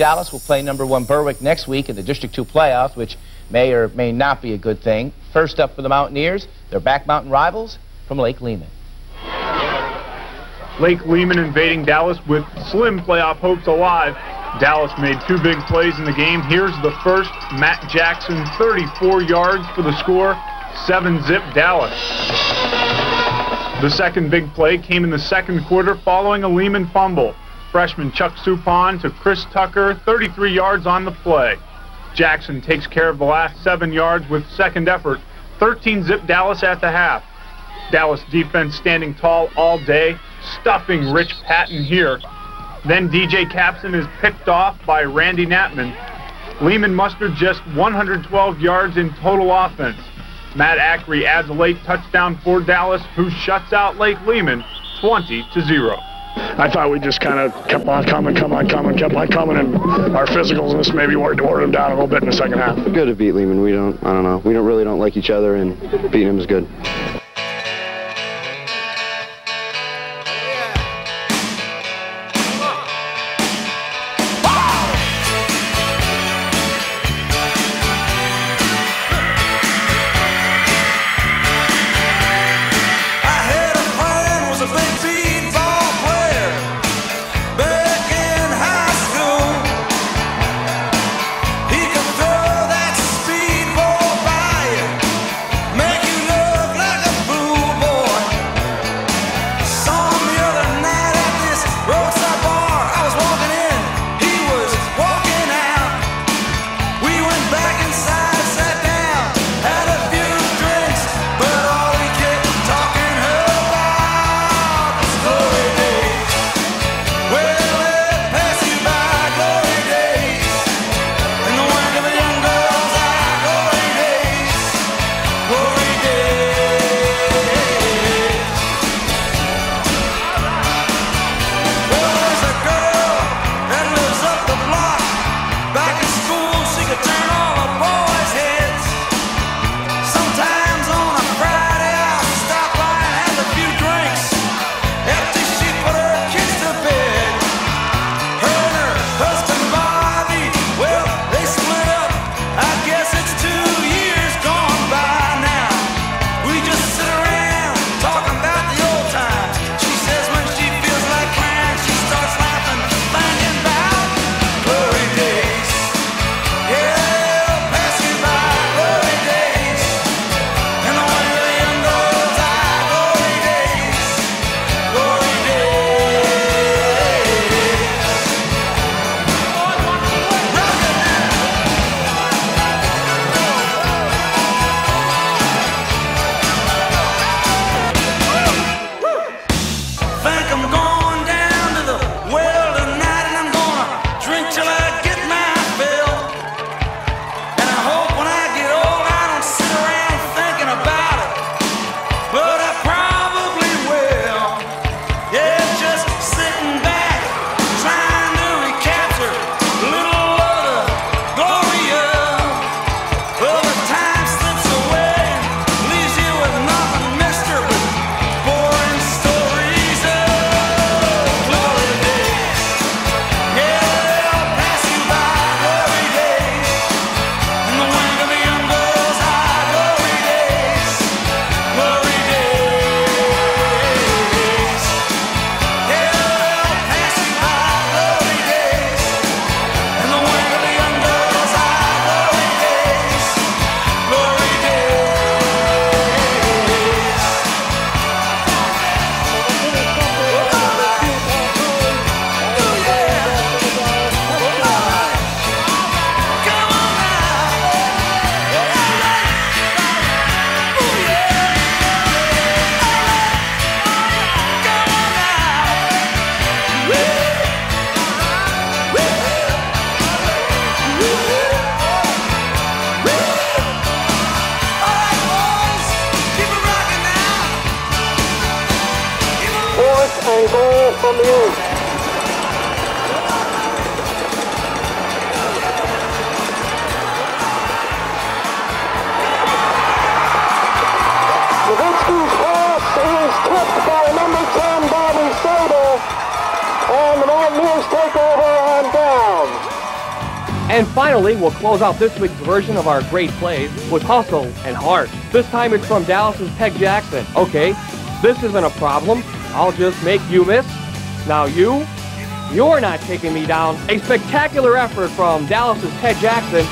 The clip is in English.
Dallas will play number one Berwick next week in the District 2 playoffs, which may or may not be a good thing. First up for the Mountaineers, their back mountain rivals from Lake Lehman. Lake Lehman invading Dallas with slim playoff hopes alive. Dallas made two big plays in the game. Here's the first. Matt Jackson, 34 yards for the score. 7-zip Dallas. The second big play came in the second quarter following a Lehman fumble. Freshman Chuck Suppon to Chris Tucker, 33 yards on the play. Jackson takes care of the last seven yards with second effort. 13-zip Dallas at the half. Dallas defense standing tall all day, stuffing Rich Patton here. Then DJ Capson is picked off by Randy Knapman. Lehman mustered just 112 yards in total offense. Matt Ackery adds a late touchdown for Dallas, who shuts out Lake Lehman 20 to 0. I thought we just kind of kept on coming, come on, coming, kept on coming, and our physicals physicalness maybe wore, wore them down a little bit in the second half. Good to beat Lehman. We don't, I don't know, we don't really don't like each other, and beating them is good. And the Mountaineers take over down. And finally, we'll close out this week's version of our great plays with hustle and heart. This time it's from Dallas's Ted Jackson. Okay, this isn't a problem. I'll just make you miss. Now you, you're not taking me down. A spectacular effort from Dallas's Ted Jackson